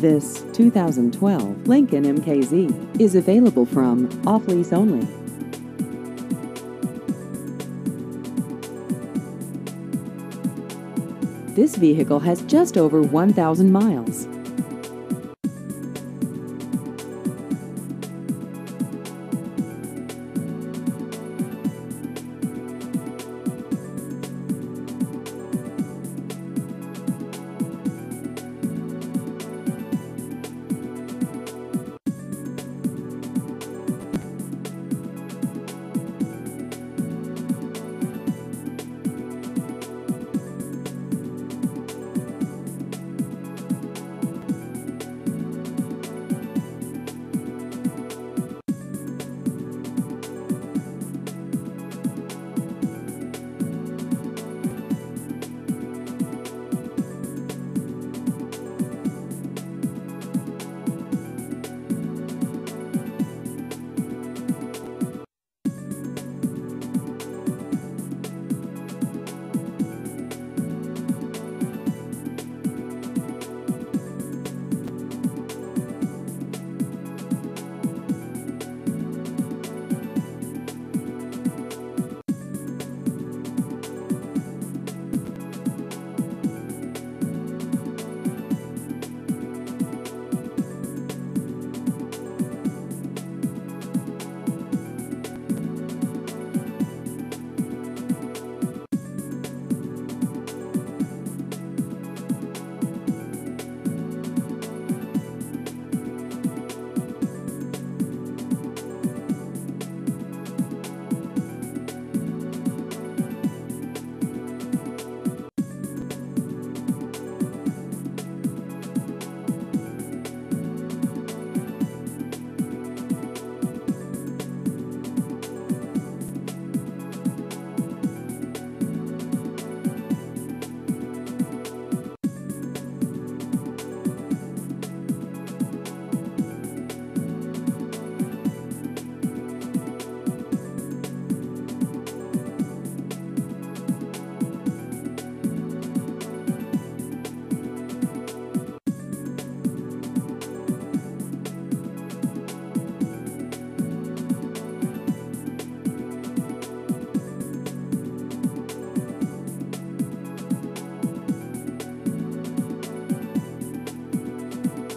This 2012 Lincoln MKZ is available from off lease only. This vehicle has just over 1,000 miles.